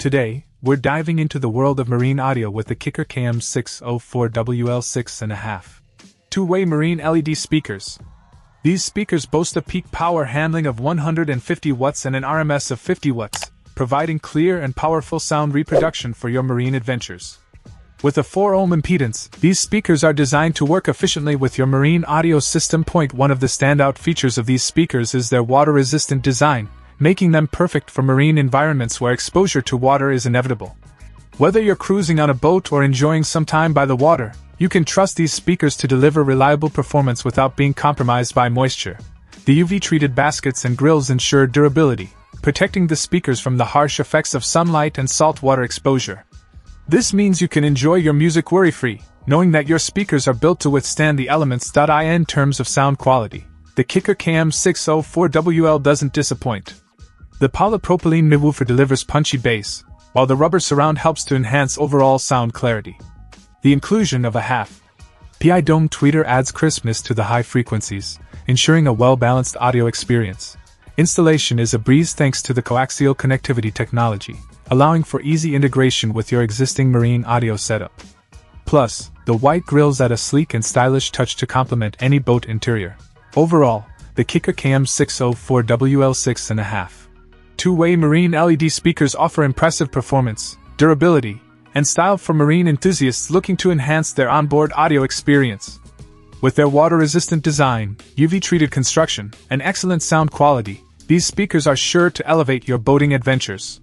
Today, we're diving into the world of marine audio with the Kicker KM604WL6.5. Two way marine LED speakers. These speakers boast a peak power handling of 150 watts and an RMS of 50 watts, providing clear and powerful sound reproduction for your marine adventures. With a 4 ohm impedance, these speakers are designed to work efficiently with your marine audio system. Point one of the standout features of these speakers is their water resistant design, making them perfect for marine environments where exposure to water is inevitable. Whether you're cruising on a boat or enjoying some time by the water, you can trust these speakers to deliver reliable performance without being compromised by moisture. The UV treated baskets and grills ensure durability, protecting the speakers from the harsh effects of sunlight and saltwater exposure. This means you can enjoy your music worry free, knowing that your speakers are built to withstand the elements. In terms of sound quality, the Kicker KM604WL doesn't disappoint. The polypropylene midwoofer delivers punchy bass, while the rubber surround helps to enhance overall sound clarity. The inclusion of a half PI dome tweeter adds crispness to the high frequencies, ensuring a well balanced audio experience. Installation is a breeze thanks to the coaxial connectivity technology, allowing for easy integration with your existing marine audio setup. Plus, the white grills add a sleek and stylish touch to complement any boat interior. Overall, the Kicker KM604WL6.5 Two-way marine LED speakers offer impressive performance, durability, and style for marine enthusiasts looking to enhance their onboard audio experience. With their water-resistant design, UV-treated construction, and excellent sound quality, these speakers are sure to elevate your boating adventures.